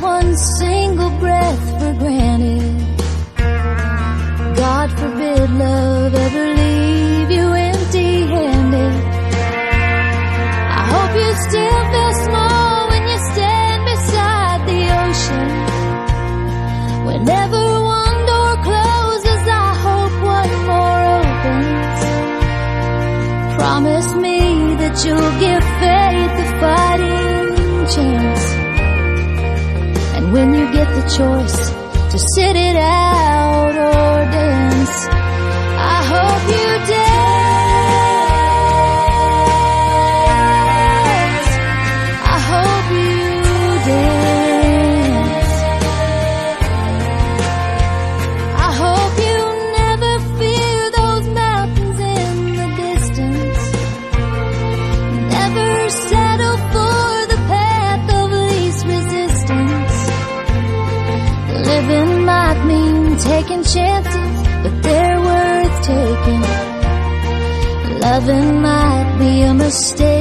one single breath for granted. God forbid love ever leave you empty handed. I hope you still feel small when you stand beside the ocean. Whenever one door closes, I hope one more opens. Promise me that you'll give faith. And when you get the choice to sit it out taking chances, but they're worth taking. Loving might be a mistake